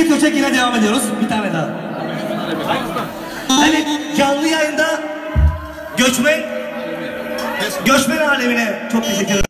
Kedi köçek yine devam ediyoruz. Bir tane daha. Evet canlı yayında göçmen göçmen alemine çok teşekkür ederim.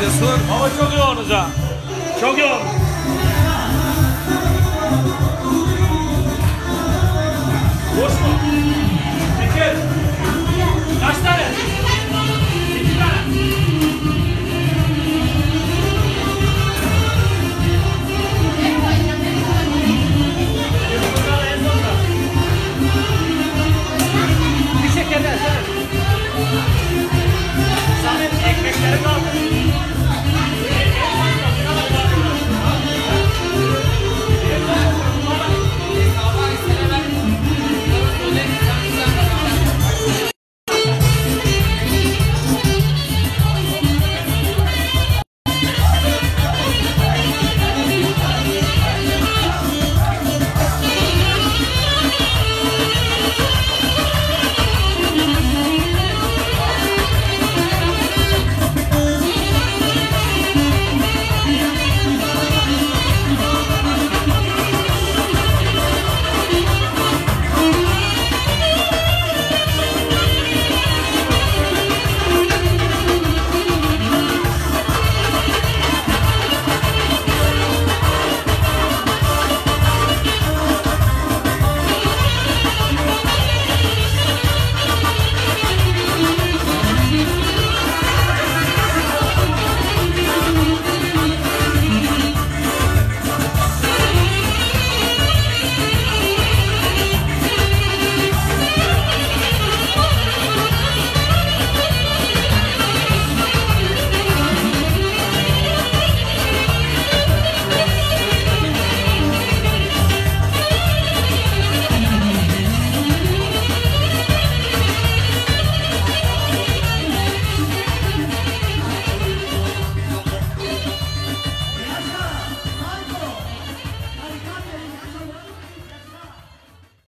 diyorsun? Ama çok yoğunuz ha. Çok yoğun.